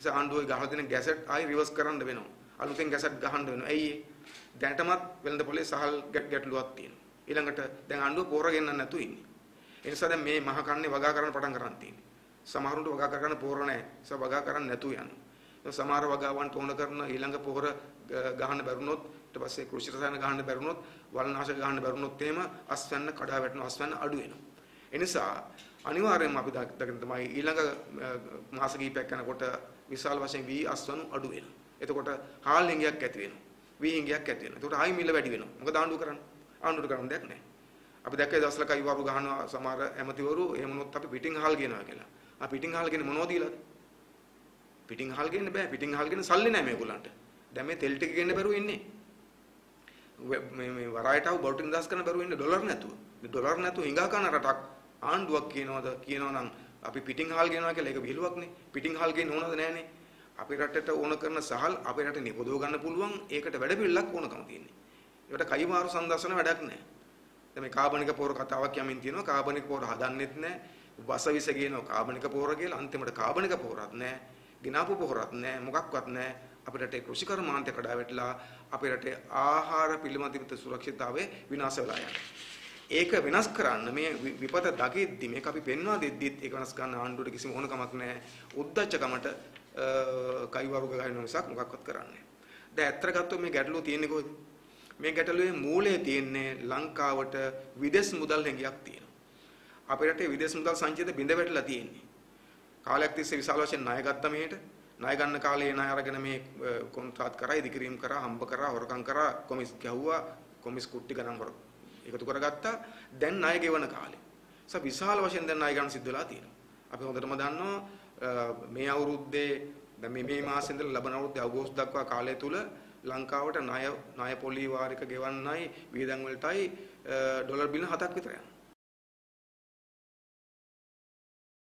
නිසා ආණ්ඩුවේ ගහලා දෙන ගැසට් ආයි රිවර්ස් කරන්න වෙනවා. අලුතෙන් ගැසට් ගහන්න වෙනවා. ඇයි ඒ? දැනටමත් වෙළඳ පොලේ සහල් ගැටලුවක් තියෙනවා. ඊළඟට දැන් ආණ්ඩුව පෝර ගෙන්නන්න නැතු ඉන්නේ. ඒ නිසා දැන් මේ මහ කන්නේ වගා කරන්න පටන් ගන්න තියෙන්නේ. සමහරුන්ට වගා කරගන්න පෝර නැහැ. ඒ වගා කරන්න නැතු යනවා. සමහර වගාවන්ට ඕන කරන ඊළඟ පොහොර ගහන්න බැරුණොත් ඊට පස්සේ කෘෂි රසායන ගහන්න බැරුණොත් වල්නාශක ගහන්න බැරුණොත් එහෙම අස්වැන්න කඩා වැටෙනවා අස්වැන්න අඩු වෙනවා. ඒ නිසා අනිවාර්යයෙන්ම අපි දකින්න තමයි ඊළඟ මාස කිහිපයක් යනකොට විශාල වශයෙන් වී අස්වනු අඩු වෙනවා. එතකොට හාල් හිඟයක් ඇති වෙනවා. වී හිඟයක් ඇති වෙනවා. එතකොට ආයි මිල වැඩි වෙනවා. මොකද ආණ්ඩුව කරන්නේ? ආණ්ඩුවට කරන්න දෙයක් නැහැ. අපි දැක්කේ දවස්වල කයිවරු ගහනවා සමහර ඇමතිවරු එහෙම වුණොත් අපි පිටින් හාල් ගෙනවා කියලා. ආ පිටින් හාල් ගෙන්නේ මොනවද දීලාද? පිටින් හාල් ගෙන්න බෑ. පිටින් හාල් ගෙන්න සල්ලි නැහැ මේගොල්ලන්ට. දැන් මේ තෙල් ටික ගෙන්න බැරුව ඉන්නේ. මේ මේ වරායට ආව බොටින් දාස් කරන බැරුව ඉන්නේ ඩොලර් නැතුව. මේ ඩොලර් නැතුව හිඟා කන රටක් ආණ්ඩුවක් කියනවාද කියනවා නම් අපි පිටින් හාල් ගෙනවා කියලා ඒක විහිළුවක්නේ. පිටින් හාල් ගෙන්න ඕනද නැහනේ. අපේ රටට ඕන කරන සහල් අපේ රටේ නිපදව ගන්න පුළුවන් ඒකට වැඩ පිළිලක් ඕනකම තියෙන්නේ. ඒකට කයිමාරු සංදර්ශන වැඩක් නැහැ. දැන් මේ කාබනික පොර කතාවක් යමින් තියෙනවා. කාබනික පොර හදන්නෙත් නැහැ. වසවිස කියනවා කාබනික පොර කියලා. අන්තිමට කාබනික පොරක් නැහැ. ගිනාපු පොරක් නැහැ. මොකක්වත් නැහැ. අපේ රටේ කෘෂිකර්මාන්තය කඩා වැටලා අපේ රටේ ආහාර පිළිබඳ සුරක්ෂිතතාවය විනාශ වෙලා යනවා. ඒක වෙනස් කරන්න මේ විපත දකිද්දි මේක අපි පෙන්වා දෙද්දිත් ඒක වෙනස් කරන්න ආණ්ඩුවට කිසිම ඕනකමක් නැහැ. උද්දච්චකමට කයිවරු ගහන මිසක් මොකක්වත් කරන්නේ දැන් ඇත්තට ගත්තොත් මේ ගැටලුව තියෙන්නේ කොහෙද? මේ ගැටලුවේ මූලය තියෙන්නේ ලංකාවට විදේශ මුදල් හැඟියක් තියෙනවා. අපේ රටේ විදේශ මුදල් සංචිත බිඳ වැටලා තියෙන්නේ. කාලයක් තිස්සේ විශාල වශයෙන් ණය ගත්තා මෙහෙට. ණය ගන්න කාලේ ණය අරගෙන මේ කොන්ත්‍රාත් කරා, ඉදිකිරීම කරා, හම්බ කරා, හොරකම් කරා, කොමිස් ගැහුවා, කොමිස් කුට්ටි ගණන් හොර එකතු කරගත්තා. දැන් ණය ගෙවන කාලේ. සහ විශාල වශයෙන් දැන් ණය ගන්න සිද්ධ වෙලා තියෙනවා. අපි හොඳටම දන්නවා මේ අවුරුද්දේ දැන් මේ මේ මාසෙ ඉඳලා ලබන අවුරුද්දේ අගෝස්තු දක්වා කාලය තුල ලංකාවට ණය ණය පොලි වාරික ගෙවන්නයි වියදම් වලටයි ඩොලර් බිලියන 7ක් විතර යනවා.